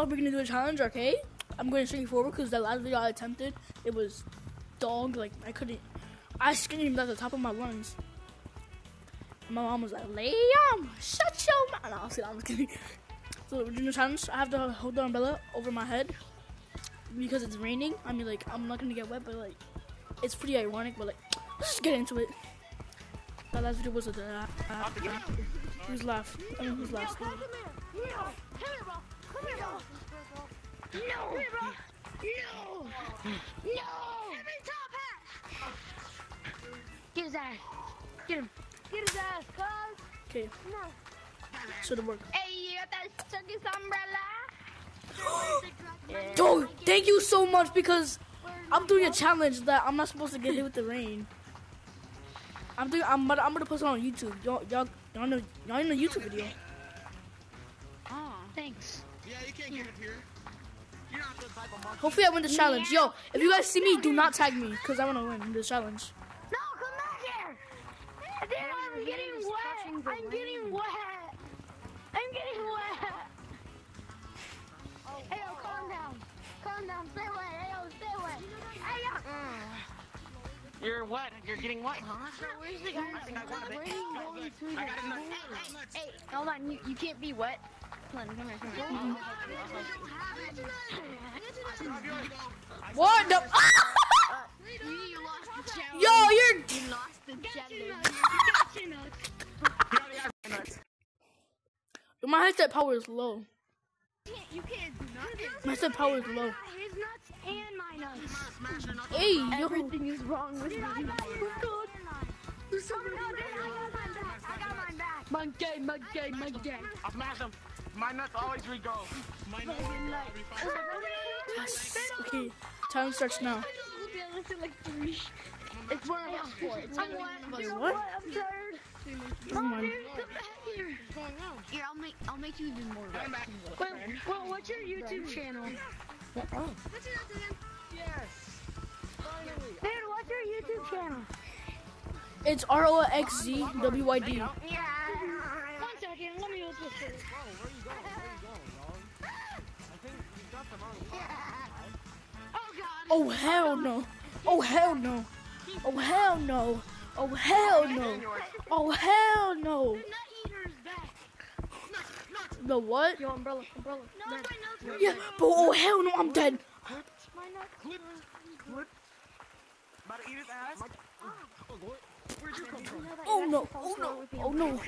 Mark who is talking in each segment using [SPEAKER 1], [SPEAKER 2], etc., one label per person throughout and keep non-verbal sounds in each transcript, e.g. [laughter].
[SPEAKER 1] oh, we're gonna do a challenge, okay? I'm going to straight forward because the last video I attempted, it was dog. Like I couldn't. I screamed at the top of my lungs. My mom was like, Liam, shut your mouth. No, I'll see, I'm just kidding. [laughs] So we're doing a challenge. I have to hold the umbrella over my head because it's raining. I mean, like, I'm not gonna get wet, but like, it's pretty ironic. But like, let's just get into it. That last video was a uh, uh, who's last? I mean, who's last?
[SPEAKER 2] No. Here, bro. No. No. Every top hat. Get his ass. Get him. Get his ass, cuz.
[SPEAKER 1] Okay,
[SPEAKER 2] No.
[SPEAKER 1] should have worked.
[SPEAKER 2] Hey, you got that suckiest umbrella?
[SPEAKER 1] Dude, thank you so much because I'm doing a challenge that I'm not supposed to get hit with the rain. I'm doing. I'm. Gonna, I'm gonna post it on YouTube. Y'all, y'all, y'all know. Y'all in a YouTube video.
[SPEAKER 2] Oh, thanks.
[SPEAKER 3] Yeah, you can't get it here. You're not the type of monkey.
[SPEAKER 1] Hopefully, I win this challenge. Yo, if you guys see me, do not tag me because I want to win this challenge.
[SPEAKER 2] No, come back here. Dude, I'm getting wet. I'm getting wet. I'm getting wet. Hey, yo, calm down. Calm down. Stay away. Hey, yo, stay away. Hey, yo. Mm.
[SPEAKER 3] You're what? You're getting what, huh?
[SPEAKER 2] Where's the guy?
[SPEAKER 3] I think I got it. I got it.
[SPEAKER 2] Hey, hold on. You, you can't be wet. Come on, come here, come here.
[SPEAKER 1] What? The,
[SPEAKER 2] You, you lost the challenge.
[SPEAKER 1] yo, you're.
[SPEAKER 2] You lost the challenge.
[SPEAKER 1] My headset power is low.
[SPEAKER 2] You can't do nothing.
[SPEAKER 1] My headset power is low.
[SPEAKER 2] His nuts and my nuts.
[SPEAKER 3] Smash your nuts.
[SPEAKER 1] Hey, yo.
[SPEAKER 2] Everything is wrong with me. I got you. Oh, no, dude, I got mine back. I got mine back. Monkey, monkey, monkey.
[SPEAKER 3] I'll smash them. My nuts always re-go. My nuts
[SPEAKER 1] Yes. Okay, time starts now.
[SPEAKER 2] It's one of us four. It's one of us. You
[SPEAKER 1] What?
[SPEAKER 2] what? I'm tired.
[SPEAKER 1] Never mind.
[SPEAKER 2] Dude, come back here. Here, I'll make I'll make you even more wet.
[SPEAKER 3] back.
[SPEAKER 2] Well, well, what's your YouTube channel?
[SPEAKER 3] Yes.
[SPEAKER 2] Dude, what's your YouTube channel?
[SPEAKER 1] It's R O X Z W Y D.
[SPEAKER 2] Yeah second, let me this. Bro, where
[SPEAKER 1] are you going?
[SPEAKER 4] Where are you going, dog? I think you got the wrong yeah.
[SPEAKER 1] Oh, hell no. Oh, hell no. Oh, hell no. Oh, hell no.
[SPEAKER 2] Oh, hell no.
[SPEAKER 1] The what?
[SPEAKER 2] Umbrella, umbrella. No, my nose.
[SPEAKER 1] Yeah, but oh, hell no, I'm dead.
[SPEAKER 2] My
[SPEAKER 1] Oh, no. Oh, no. Oh, no.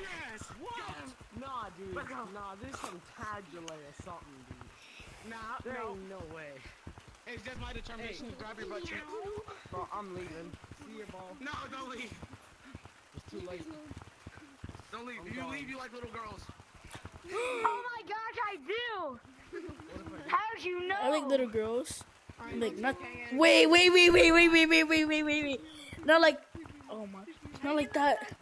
[SPEAKER 3] Yes. What?
[SPEAKER 4] Nah, dude. Nah, this is some Tadulay or something, dude.
[SPEAKER 3] Nah,
[SPEAKER 4] There
[SPEAKER 3] no.
[SPEAKER 4] ain't no way.
[SPEAKER 3] It's just my determination to grab your butt cheek.
[SPEAKER 4] Bro, I'm leaving. See you, ball.
[SPEAKER 3] No, don't leave.
[SPEAKER 4] It's too late.
[SPEAKER 3] Don't leave. If you leave, you like little girls.
[SPEAKER 2] Oh my gosh, I do. How'd you know?
[SPEAKER 1] I like little girls. Like not. Wait, wait, wait, wait, wait, wait, wait, wait, wait, wait, wait. Not like. Oh my. Not like that.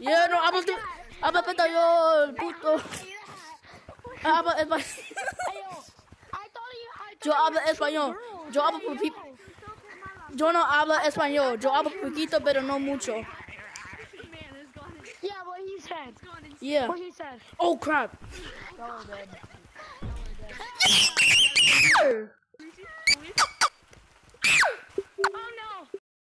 [SPEAKER 1] Yeah, no, habla tú. Habla español, puto. Habla español.
[SPEAKER 2] Ayo, I thought you. I thought
[SPEAKER 1] Yo hablo español. Yo hablo por pi- Yo no hablo español. Yo hablo poquito, pero no mucho.
[SPEAKER 2] Yeah, what he said.
[SPEAKER 1] Yeah.
[SPEAKER 2] What he said.
[SPEAKER 1] Oh crap. [laughs]